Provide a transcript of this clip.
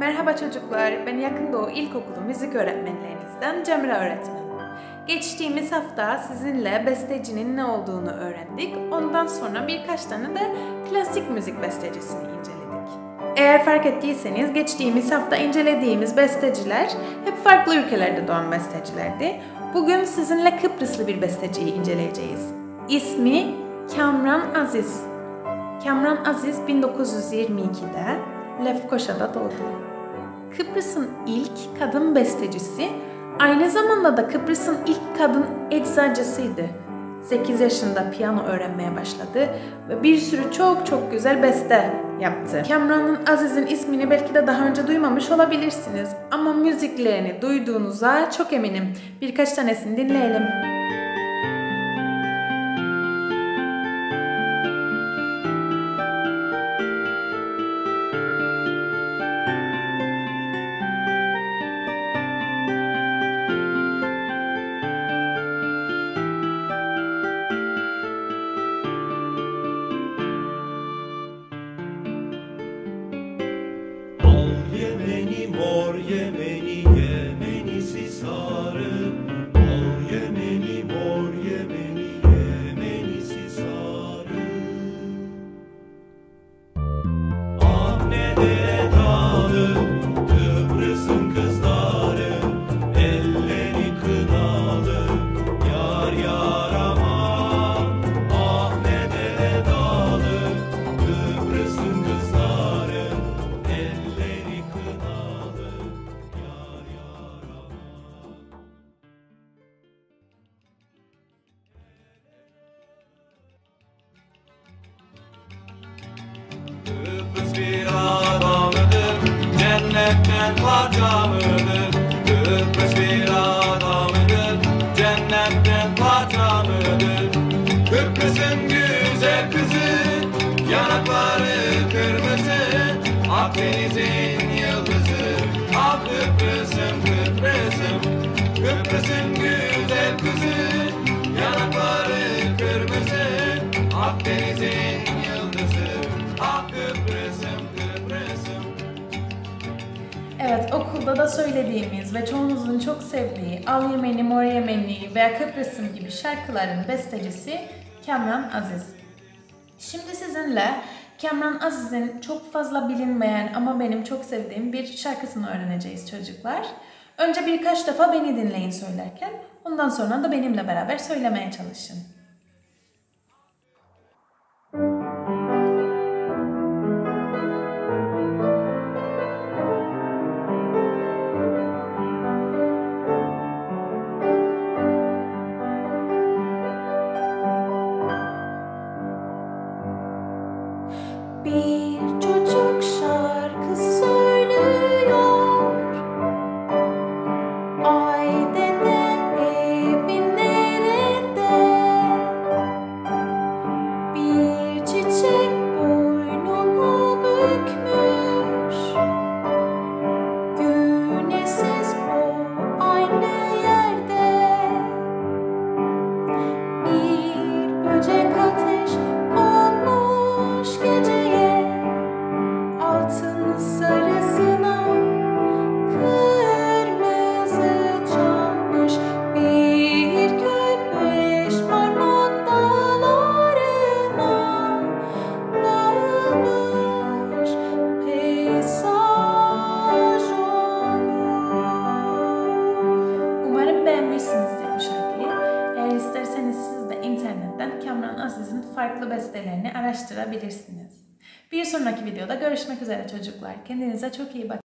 Merhaba çocuklar, ben Yakın Doğu İlkokulu müzik öğretmenlerinizden Cemre öğretmen. Geçtiğimiz hafta sizinle bestecinin ne olduğunu öğrendik. Ondan sonra birkaç tane de klasik müzik bestecisini inceledik. Eğer fark ettiyseniz geçtiğimiz hafta incelediğimiz besteciler hep farklı ülkelerde doğan bestecilerdi. Bugün sizinle Kıbrıslı bir besteciyi inceleyeceğiz. İsmi Kamran Aziz. Kamran Aziz 1922'de Lefkoşa'da doğdu. Kıbrıs'ın ilk kadın bestecisi, aynı zamanda da Kıbrıs'ın ilk kadın eczacısıydı. 8 yaşında piyano öğrenmeye başladı ve bir sürü çok çok güzel beste yaptı. Cameron'ın Aziz'in ismini belki de daha önce duymamış olabilirsiniz ama müziklerini duyduğunuza çok eminim. Birkaç tanesini dinleyelim. Mor Yemeni Yemenisi parçamıdır. Kıbrıs bir adamıdır, cennetten parçamıdır. Kıbrıs'ın güzel kızı, yanakları kırmızı. Akdeniz'in yıldızı, ah Kıbrıs'ım Kıbrıs'ım. Kıbrıs'ın güzel kızı, yanakları kırmızı. Akdeniz'in okulda da söylediğimiz ve çoğunuzun çok sevdiği Al Yemeni, Mor Yemeni veya Kıbrıs'ın gibi şarkıların bestecisi Kamran Aziz. Şimdi sizinle Kamran Aziz'in çok fazla bilinmeyen ama benim çok sevdiğim bir şarkısını öğreneceğiz çocuklar. Önce birkaç defa beni dinleyin söylerken, ondan sonra da benimle beraber söylemeye çalışın. Bir de internetten Kamran Aziz'in farklı bestelerini araştırabilirsiniz. Bir sonraki videoda görüşmek üzere çocuklar. Kendinize çok iyi bakın.